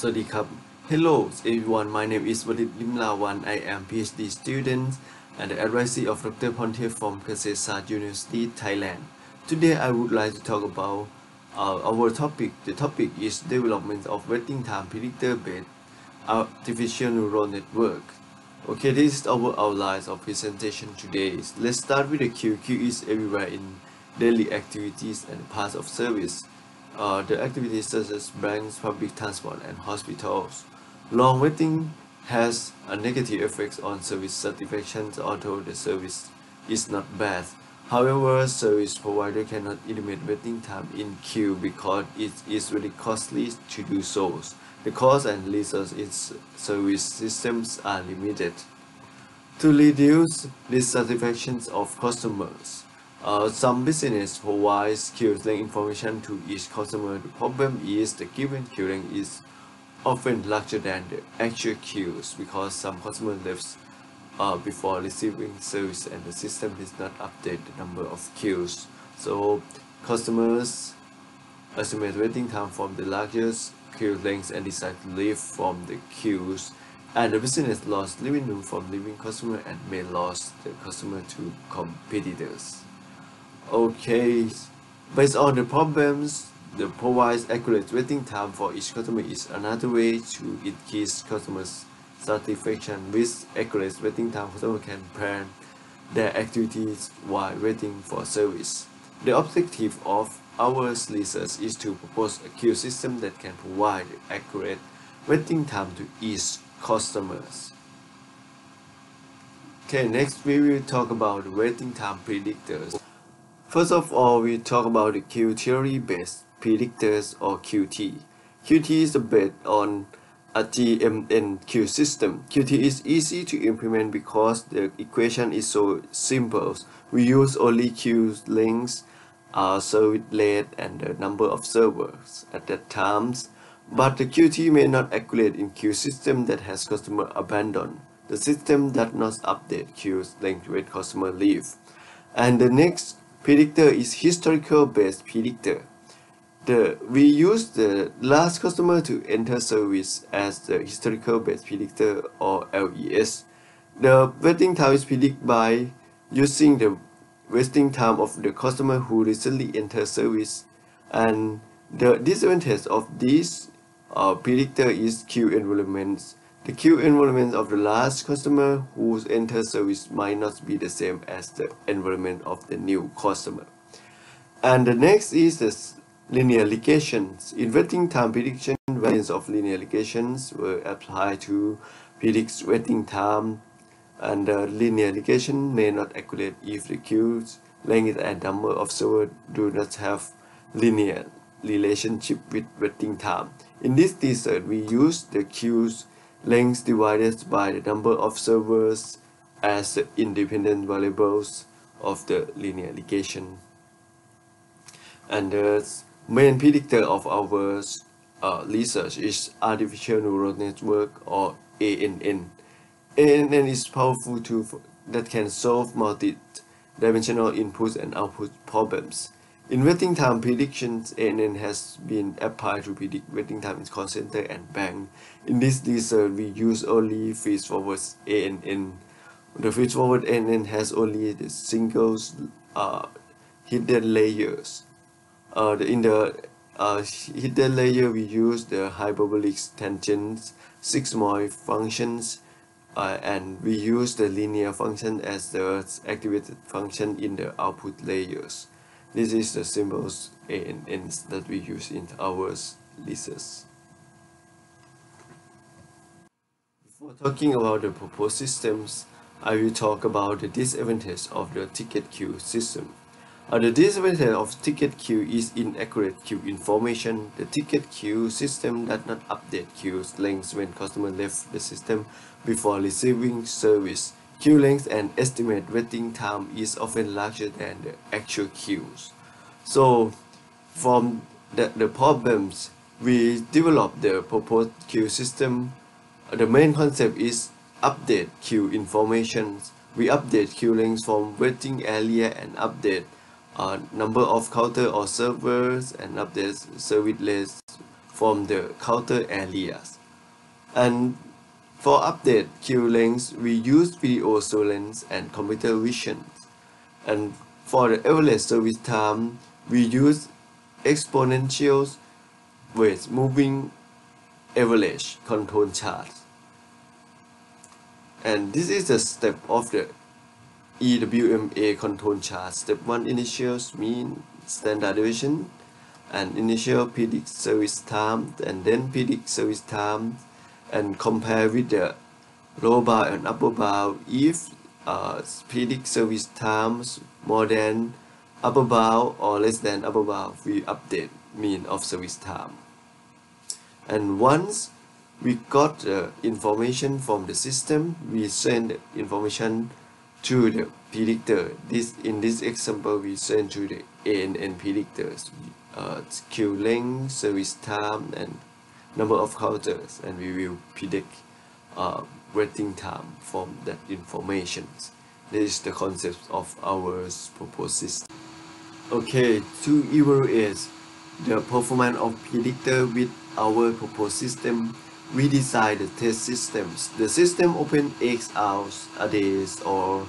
Sawadee Hello everyone, my name is Varis Limlawan. I am PhD student and the advisor of Dr. Ponte from Kasetsart University, Thailand. Today I would like to talk about uh, our topic. The topic is development of waiting time predictor-based uh, artificial neural network. Okay, this is our outline of presentation today. Let's start with the queue. Queue is everywhere in daily activities and parts of service. Uh, the activities such as banks, public transport, and hospitals. Long waiting has a negative effect on service satisfaction, although the service is not bad. However, service provider cannot eliminate waiting time in queue because it is really costly to do so. The cost and resources its service systems are limited. To reduce dissatisfaction of customers, uh, some business provides queuing information to each customer. The problem is the given queuing is often larger than the actual queues because some customer lives uh, before receiving service and the system does not update the number of queues. So customers estimate waiting time from the largest queue lengths and decide to leave from the queues and the business lost revenue from leaving customer and may lose the customer to competitors. Okay, based on the problems, the provides accurate waiting time for each customer is another way to increase customers satisfaction with accurate waiting time customer can plan their activities while waiting for service. The objective of our research is to propose a queue system that can provide accurate waiting time to each customers. Okay, next we will talk about waiting time predictors. First of all, we talk about the queue theory based predictors or QT. QT is based on a GMN queue system. QT is easy to implement because the equation is so simple. We use only queue lengths, uh, service rate, and the number of servers at that times. But the QT may not accurate in queue system that has customer abandoned. The system does not update queues length with customer leave. And the next predictor is historical based predictor. The, we use the last customer to enter service as the historical based predictor or LES. The waiting time is predicted by using the wasting time of the customer who recently entered service and the disadvantage of this uh, predictor is queue enrollments the queue environment of the last customer who enters service might not be the same as the environment of the new customer. And the next is the linear regressions. In waiting time prediction, variants of linear regressions were applied to predict waiting time and the linear regression may not accurate if the queues length and number of servers do not have linear relationship with waiting time. In this research, we use the queues length divided by the number of servers as the independent variables of the linear regression. And the main predictor of our uh, research is artificial neural network or ANN. ANN is powerful tool that can solve multi-dimensional input and output problems. In waiting time predictions, ANN has been applied to predict waiting time in call center and bank. In this research, we use only feed-forward ANN. The feed-forward ANN has only the single uh, hidden layers. Uh, the, in the uh, hidden layer, we use the hyperbolic tangents, sigmoid functions, uh, and we use the linear function as the activated function in the output layers. This is the symbols and ends that we use in our research. Before talking about the proposed systems, I will talk about the disadvantage of the ticket queue system. Uh, the disadvantage of ticket queue is inaccurate queue information. The ticket queue system does not update queue lengths when customer left the system before receiving service. Queue length and estimate waiting time is often larger than the actual queues. So from the, the problems, we developed the proposed queue system. The main concept is update queue information. We update queue length from waiting area and update uh, number of counter or servers and update service list from the counter areas. And for update queue length, we use video surveillance and computer vision. And for the average service time, we use exponentially weighted moving average control chart. And this is the step of the EWMA control chart. Step 1 initial mean standard deviation and initial predict service time and then predict service time and compare with the low bound and upper bound if uh, predict service times more than upper bound or less than upper bound we update mean of service time. And once we got the information from the system we send the information to the predictor. This in this example we send to the ANN predictors uh, queue length service time and number of counters and we will predict uh, waiting time from that information. This is the concept of our proposed system. Okay, to evaluate the performance of predictor with our proposed system, we design the test systems. The system open X hours a day or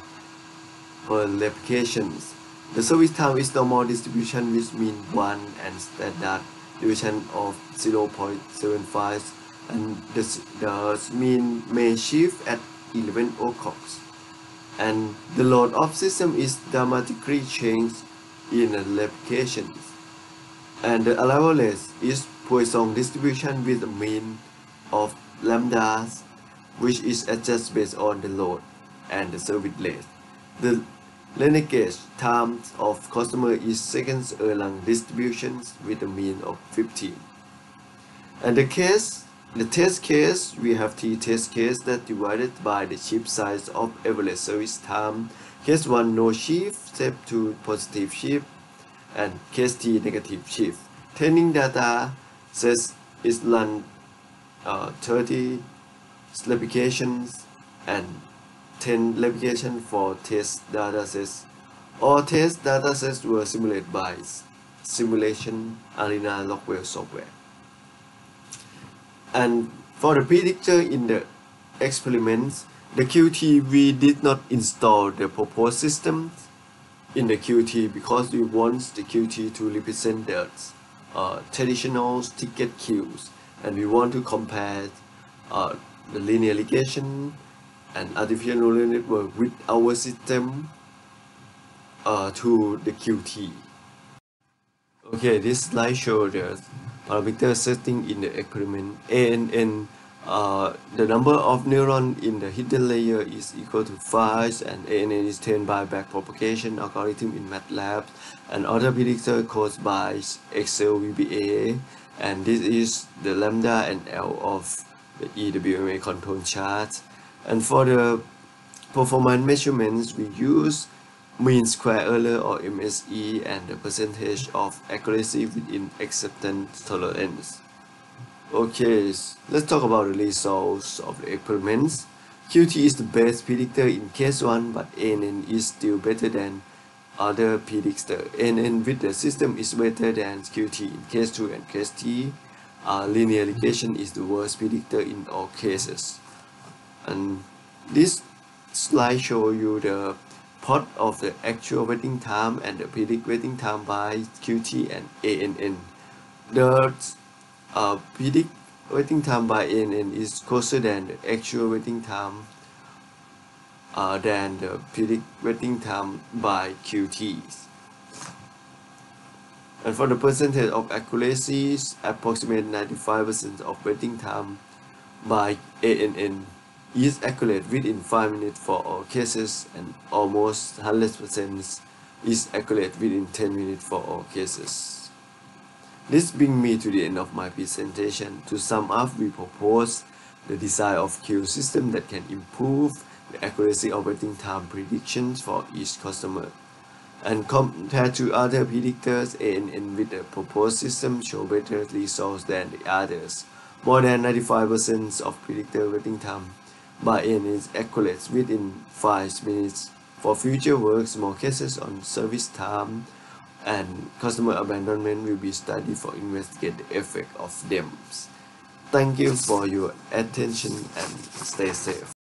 per replications. The service time is normal distribution which mean 1 and standard division of 0.75 and the, the mean may shift at 11 o'clock and the load of system is dramatically changed in replications and the allowable is Poisson distribution with a mean of lambdas which is adjusted based on the load and the service rate. The lineage time of customer is seconds along distributions with a mean of 15. And the case, the test case, we have t test case that divided by the chip size of average service time. Case 1 no shift, step 2 positive shift, and case T negative shift. Training data says is run uh, 30 replications and 10 replication for test datasets. All test datasets were simulated by simulation arena Rockwell software. And for the predictor in the experiments, the QT we did not install the proposed system in the QT because we want the QT to represent the uh, traditional ticket queues and we want to compare uh, the linear and artificial neural network with our system uh, to the QT. Okay, this slide shows the parameter setting in the experiment and uh, the number of neurons in the hidden layer is equal to 5 and ANN is trained by backpropagation algorithm in MATLAB and other predictor caused by Excel VBA and this is the lambda and L of the EWMA control chart and for the performance measurements, we use mean square error or MSE and the percentage of accuracy within acceptance tolerance. Okay, let's talk about the results of the experiments. QT is the best predictor in case 1 but ANN is still better than other predictor. ANN with the system is better than QT in case 2 and case 3. Uh, linear regression is the worst predictor in all cases and this slide show you the plot of the actual waiting time and the predict waiting time by QT and ANN. The uh, predict waiting time by ANN is closer than the actual waiting time uh, than the predict waiting time by QTs. And for the percentage of accuracy, approximate 95% of waiting time by ANN is accurate within 5 minutes for all cases and almost 100% is accurate within 10 minutes for all cases. This brings me to the end of my presentation. To sum up, we propose the design of queue system that can improve the accuracy of waiting time predictions for each customer. And compared to other predictors, ANN with the proposed system show better results than the others. More than 95% of predictor waiting time by ANN is accurate within 5 minutes. For future works, more cases on service time and customer abandonment will be studied for investigate the effect of them. Thank you for your attention and stay safe.